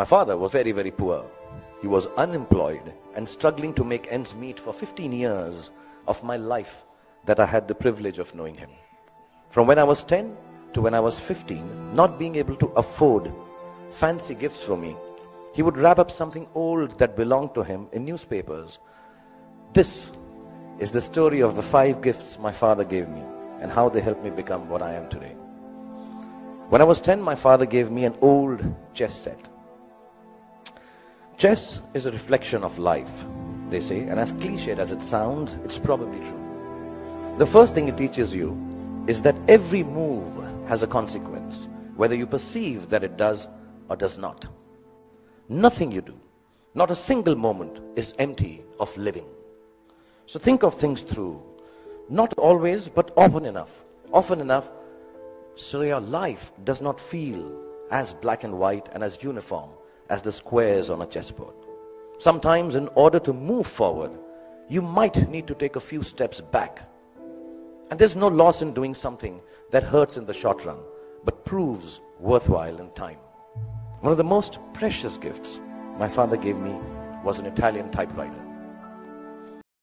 My father was very, very poor. He was unemployed and struggling to make ends meet for 15 years of my life that I had the privilege of knowing him. From when I was 10 to when I was 15, not being able to afford fancy gifts for me, he would wrap up something old that belonged to him in newspapers. This is the story of the five gifts my father gave me and how they helped me become what I am today. When I was 10, my father gave me an old chess set. Chess is a reflection of life, they say, and as cliched as it sounds, it's probably true. The first thing it teaches you is that every move has a consequence, whether you perceive that it does or does not. Nothing you do, not a single moment, is empty of living. So think of things through, not always, but often enough. Often enough, so your life does not feel as black and white and as uniform as the squares on a chessboard. Sometimes, in order to move forward, you might need to take a few steps back. And there's no loss in doing something that hurts in the short run, but proves worthwhile in time. One of the most precious gifts my father gave me was an Italian typewriter.